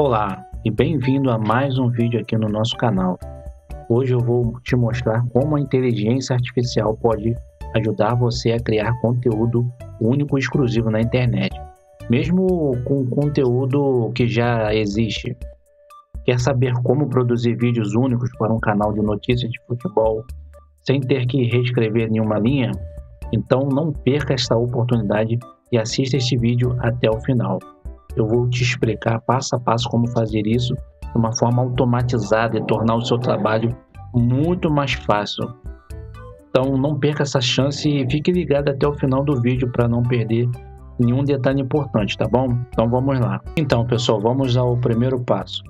Olá e bem-vindo a mais um vídeo aqui no nosso canal. Hoje eu vou te mostrar como a inteligência artificial pode ajudar você a criar conteúdo único e exclusivo na internet, mesmo com conteúdo que já existe. Quer saber como produzir vídeos únicos para um canal de notícias de futebol sem ter que reescrever nenhuma linha? Então não perca esta oportunidade e assista este vídeo até o final. Eu vou te explicar passo a passo como fazer isso de uma forma automatizada e tornar o seu trabalho muito mais fácil. Então não perca essa chance e fique ligado até o final do vídeo para não perder nenhum detalhe importante, tá bom? Então vamos lá. Então pessoal, vamos ao primeiro passo.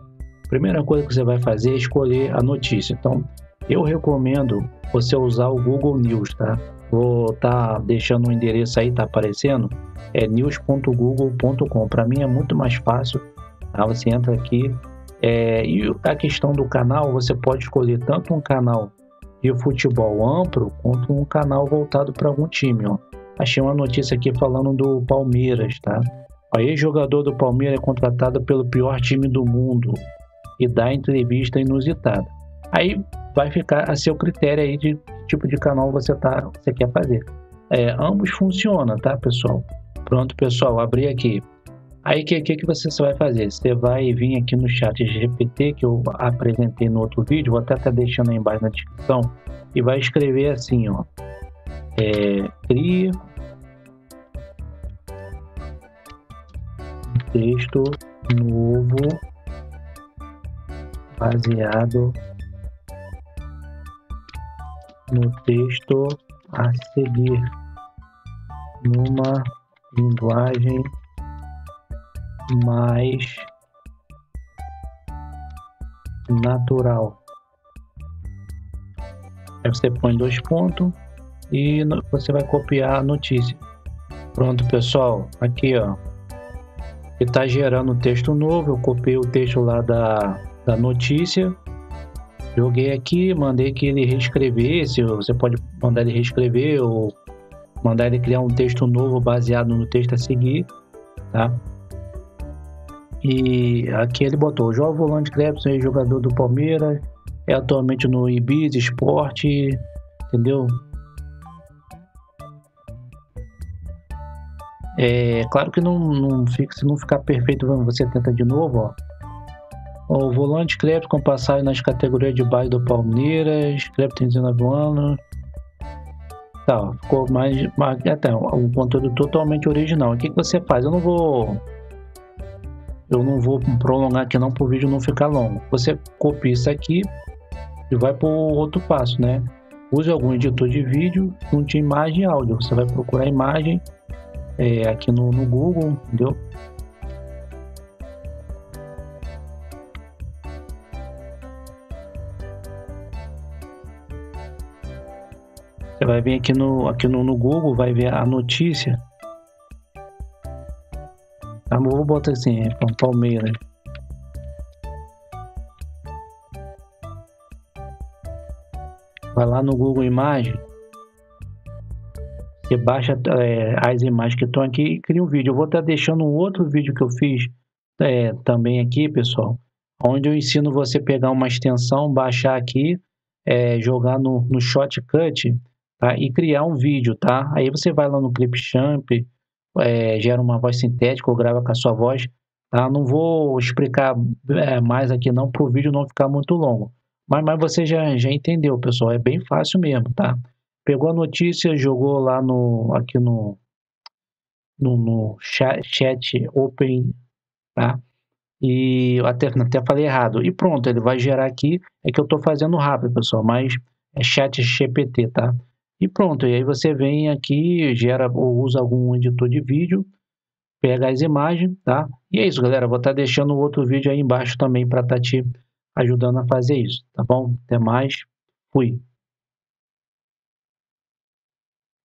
A primeira coisa que você vai fazer é escolher a notícia. Então eu recomendo você usar o Google News, tá? Vou estar tá deixando o endereço aí, tá aparecendo. É news.google.com. Para mim é muito mais fácil. Tá? Você entra aqui. É, e a questão do canal, você pode escolher tanto um canal de futebol amplo quanto um canal voltado para algum time. Ó. Achei uma notícia aqui falando do Palmeiras, tá? Aí, jogador do Palmeiras é contratado pelo pior time do mundo e dá entrevista inusitada. Aí vai ficar a seu critério aí de tipo de canal você tá, você quer fazer. É, ambos funcionam, tá, pessoal? Pronto, pessoal, abri aqui. Aí que, que, que você vai fazer? Você vai vir aqui no chat GPT que eu apresentei no outro vídeo, vou até estar tá deixando aí embaixo na descrição, e vai escrever assim, ó. É, crie texto novo baseado no texto a seguir, numa linguagem mais natural. Aí você põe dois pontos e você vai copiar a notícia. Pronto, pessoal. Aqui, ó. Está gerando texto novo. Eu copiei o texto lá da, da notícia Joguei aqui, mandei que ele reescrevesse, você pode mandar ele reescrever ou mandar ele criar um texto novo baseado no texto a seguir, tá? E aqui ele botou João Volante Clepson, jogador do Palmeiras, é atualmente no Ibiza Esporte, entendeu? É claro que não, não fica, se não ficar perfeito, você tenta de novo, ó. O volante Kleber com passagem nas categorias de base do Palmeiras. Kleber tem 19 anos. Tá, ficou mais. mais até um conteúdo totalmente original. O que, que você faz? Eu não vou. Eu não vou prolongar aqui não para o vídeo não ficar longo. Você copia isso aqui e vai para o outro passo, né? Use algum editor de vídeo, junte imagem e áudio. Você vai procurar imagem é, aqui no, no Google, entendeu? Você vai vir aqui no, aqui no, no Google, vai ver a notícia. Tá, vou botar assim, é Palmeiras. Vai lá no Google Imagem. Você baixa é, as imagens que estão aqui e cria um vídeo. Eu vou estar deixando um outro vídeo que eu fiz é, também aqui, pessoal. Onde eu ensino você pegar uma extensão, baixar aqui, é, jogar no, no Shotcut tá? e criar um vídeo, tá? Aí você vai lá no Clipchamp, é, gera uma voz sintética ou grava com a sua voz, tá? Não vou explicar é, mais aqui não para o vídeo não ficar muito longo, mas, mas você já, já entendeu, pessoal, é bem fácil mesmo, tá? Pegou a notícia, jogou lá no, aqui no, no, no chat, chat open, tá? E até, até falei errado. E pronto, ele vai gerar aqui. É que eu estou fazendo rápido, pessoal, mas é chat GPT, tá? E pronto, e aí você vem aqui, gera ou usa algum editor de vídeo, pega as imagens, tá? E é isso, galera. Vou estar tá deixando outro vídeo aí embaixo também para estar tá te ajudando a fazer isso, tá bom? Até mais. Fui.